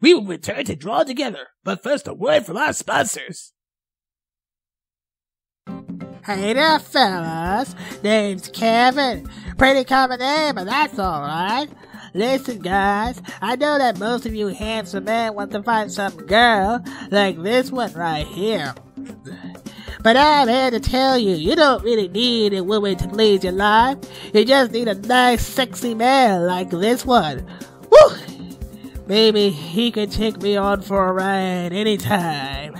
We will return to Drawn Together, but first a word from our sponsors. Hey there, fellas. Name's Kevin. Pretty common name, but that's alright. Listen, guys, I know that most of you handsome men want to find some girl like this one right here. But I'm here to tell you, you don't really need a woman to please your life. You just need a nice, sexy man like this one. Baby, he can take me on for a ride anytime.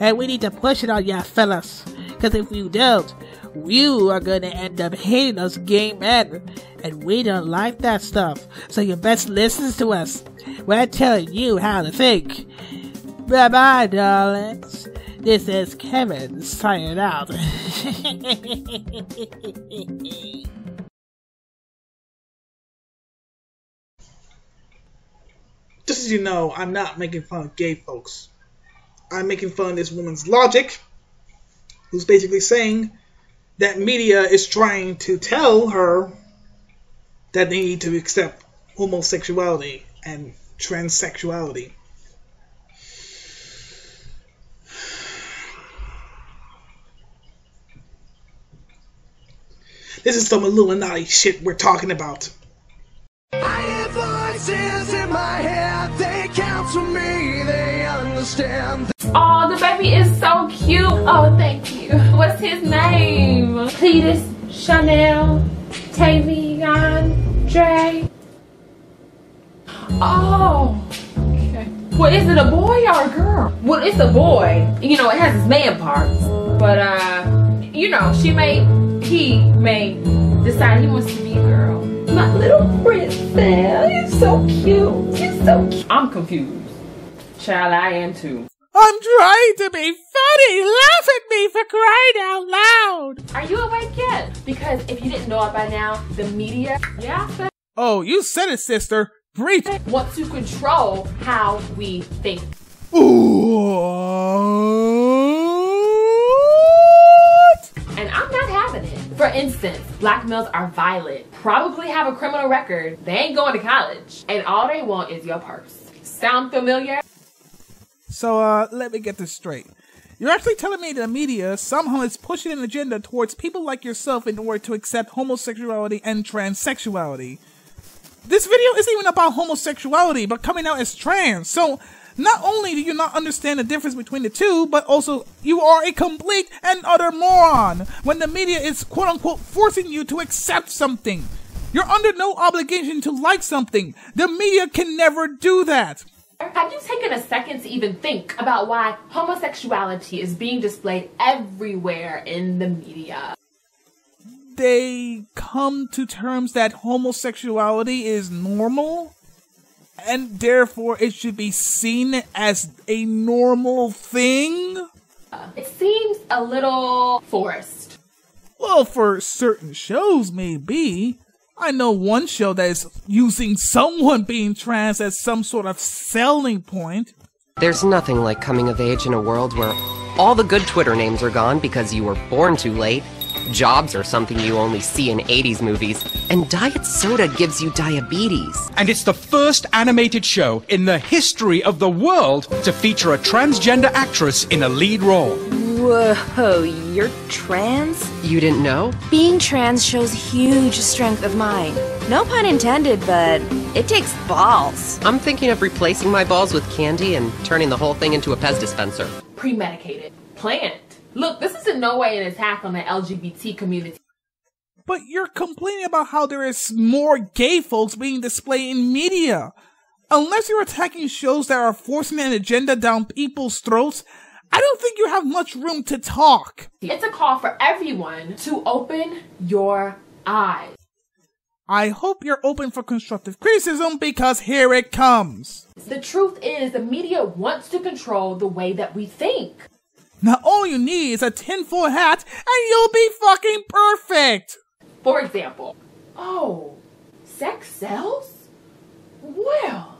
And we need to push it on ya fellas. Cause if you don't, you are gonna end up hating us gay men. And we don't like that stuff. So you best listen to us. We're telling you how to think. Bye bye, darlings. This is Kevin signing out. as you know, I'm not making fun of gay folks. I'm making fun of this woman's logic, who's basically saying that media is trying to tell her that they need to accept homosexuality and transsexuality. This is some Illuminati shit we're talking about. Understand. Oh, the baby is so cute. Oh, thank you. What's his name? Cletus, Chanel, Tavion, Dre. Oh, okay. Well, is it a boy or a girl? Well, it's a boy. You know, it has his man parts. But, uh, you know, she may, he may decide he wants to be a girl. My little princess. He's so cute. He's so cute. I'm confused. Child, I am too. I'm trying to be funny. Laugh at me for crying out loud. Are you awake yet? Because if you didn't know it by now, the media, yeah, Oh, you said it, sister. Preach. want to control how we think. What? And I'm not having it. For instance, black males are violent, probably have a criminal record, they ain't going to college, and all they want is your purse. Sound familiar? So, uh, let me get this straight. You're actually telling me the media somehow is pushing an agenda towards people like yourself in order to accept homosexuality and transsexuality. This video isn't even about homosexuality, but coming out as trans. So, not only do you not understand the difference between the two, but also you are a complete and utter moron when the media is quote unquote forcing you to accept something. You're under no obligation to like something. The media can never do that. Have you taken a second to even think about why homosexuality is being displayed everywhere in the media? They come to terms that homosexuality is normal and therefore it should be seen as a normal thing? Uh, it seems a little forced. Well, for certain shows, maybe. I know one show that is using someone being trans as some sort of selling point. There's nothing like coming of age in a world where all the good Twitter names are gone because you were born too late, jobs are something you only see in 80s movies, and diet soda gives you diabetes. And it's the first animated show in the history of the world to feature a transgender actress in a lead role. Whoa, you're trans? You didn't know? Being trans shows huge strength of mind. No pun intended, but it takes balls. I'm thinking of replacing my balls with candy and turning the whole thing into a Pez dispenser. Premedicated. Planned. Look, this is in no way an attack on the LGBT community. But you're complaining about how there is more gay folks being displayed in media. Unless you're attacking shows that are forcing an agenda down people's throats, I don't think you have much room to talk. It's a call for everyone to open your eyes. I hope you're open for constructive criticism because here it comes. The truth is, the media wants to control the way that we think. Now all you need is a tinfoil hat and you'll be fucking perfect. For example, oh, sex sells? Well,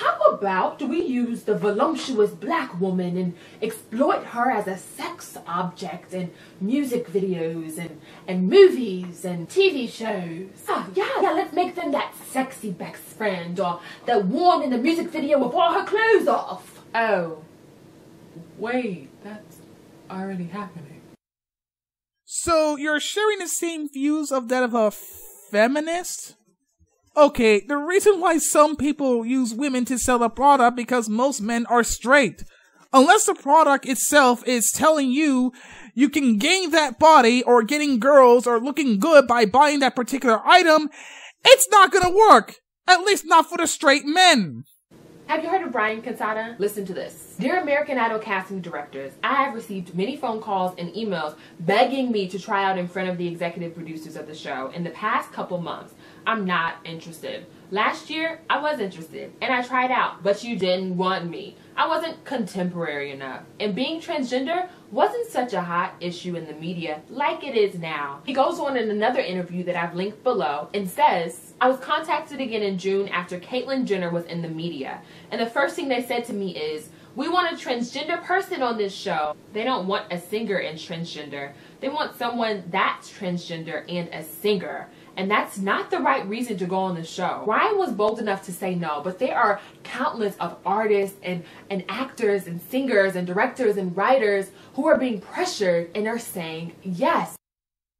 how about about we use the voluptuous black woman and exploit her as a sex object in music videos and, and movies and TV shows. Oh, yeah, yeah, let's make them that sexy best friend or that one in the music video with all her clothes off. Oh. Wait, that's already happening. So you're sharing the same views of that of a feminist? Okay, the reason why some people use women to sell a product because most men are straight. Unless the product itself is telling you you can gain that body or getting girls or looking good by buying that particular item, it's not gonna work. At least not for the straight men. Have you heard of Ryan Cassata? Listen to this. Dear American Idol casting directors, I have received many phone calls and emails begging me to try out in front of the executive producers of the show in the past couple months. I'm not interested. Last year, I was interested and I tried out, but you didn't want me. I wasn't contemporary enough. And being transgender wasn't such a hot issue in the media like it is now. He goes on in another interview that I've linked below and says, I was contacted again in June after Caitlyn Jenner was in the media. And the first thing they said to me is, we want a transgender person on this show. They don't want a singer and transgender. They want someone that's transgender and a singer. And that's not the right reason to go on the show. Ryan was bold enough to say no, but there are countless of artists and, and actors and singers and directors and writers who are being pressured and are saying yes.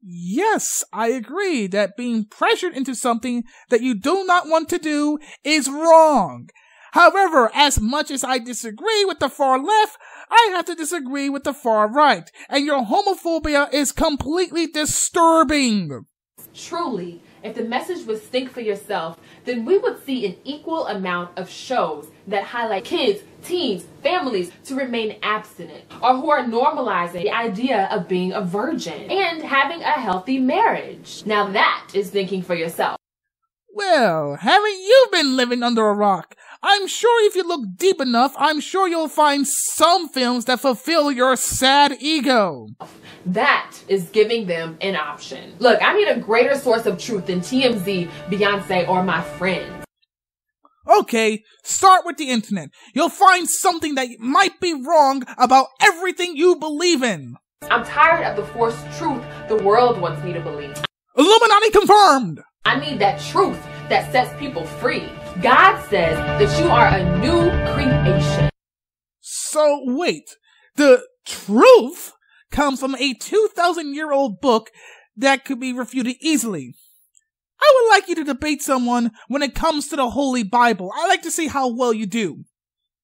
Yes, I agree that being pressured into something that you do not want to do is wrong. However, as much as I disagree with the far left, I have to disagree with the far right. And your homophobia is completely disturbing. Truly, if the message was think for yourself, then we would see an equal amount of shows that highlight kids, teens, families to remain abstinent or who are normalizing the idea of being a virgin and having a healthy marriage. Now that is thinking for yourself. Well, haven't you been living under a rock? I'm sure if you look deep enough, I'm sure you'll find some films that fulfill your sad ego. That is giving them an option. Look, I need a greater source of truth than TMZ, Beyonce, or my friends. Okay, start with the internet. You'll find something that might be wrong about everything you believe in. I'm tired of the forced truth the world wants me to believe. Illuminati confirmed! I need that truth that sets people free. God says that you are a new creation. So wait, the truth comes from a 2,000 year old book that could be refuted easily. I would like you to debate someone when it comes to the Holy Bible. I like to see how well you do.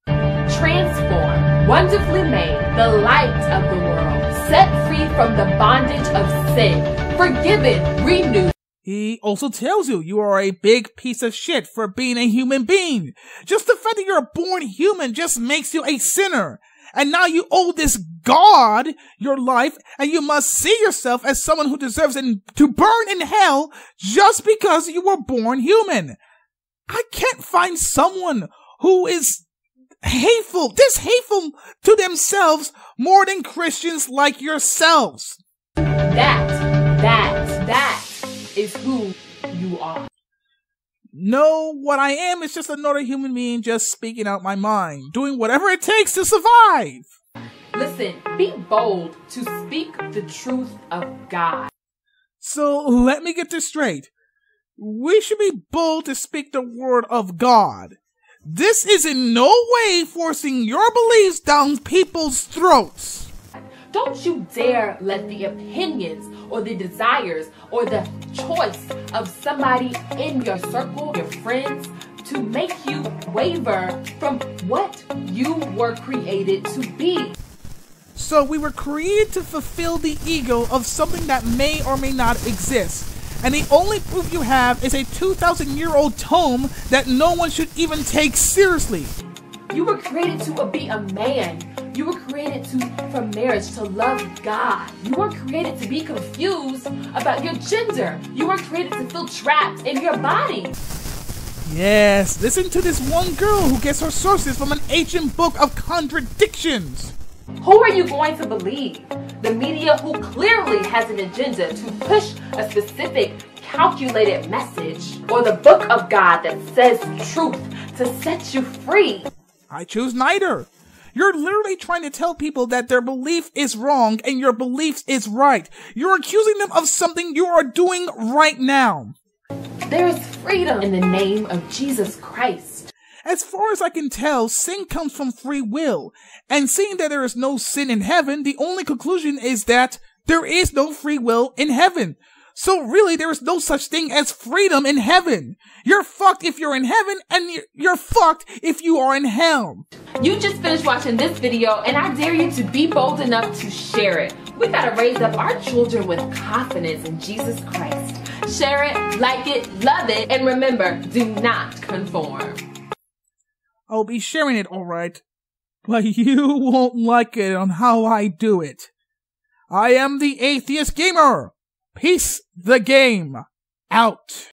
Transform, wonderfully made, the light of the world, set free from the bondage of sin, forgiven, renewed. He also tells you you are a big piece of shit for being a human being. Just the fact that you're a born human just makes you a sinner. And now you owe this God your life, and you must see yourself as someone who deserves to burn in hell just because you were born human. I can't find someone who is hateful, this hateful to themselves more than Christians like yourselves. That, that, that is who you are. No, what I am is just another human being just speaking out my mind, doing whatever it takes to survive. Listen, be bold to speak the truth of God. So let me get this straight. We should be bold to speak the word of God. This is in no way forcing your beliefs down people's throats. Don't you dare let the opinions or the desires or the choice of somebody in your circle, your friends, to make you waver from what you were created to be. So we were created to fulfill the ego of something that may or may not exist. And the only proof you have is a 2,000 year old tome that no one should even take seriously. You were created to be a man. You were created to for marriage to love God. You were created to be confused about your gender. You were created to feel trapped in your body. Yes, listen to this one girl who gets her sources from an ancient book of contradictions. Who are you going to believe? The media who clearly has an agenda to push a specific calculated message or the book of God that says truth to set you free. I choose neither. You're literally trying to tell people that their belief is wrong and your belief is right. You're accusing them of something you are doing right now. There is freedom in the name of Jesus Christ. As far as I can tell, sin comes from free will. And seeing that there is no sin in heaven, the only conclusion is that there is no free will in heaven. So really, there is no such thing as freedom in heaven. You're fucked if you're in heaven, and you're, you're fucked if you are in hell. You just finished watching this video, and I dare you to be bold enough to share it. We gotta raise up our children with confidence in Jesus Christ. Share it, like it, love it, and remember, do not conform. I'll be sharing it, alright. But you won't like it on how I do it. I am the Atheist Gamer. Peace the game. Out.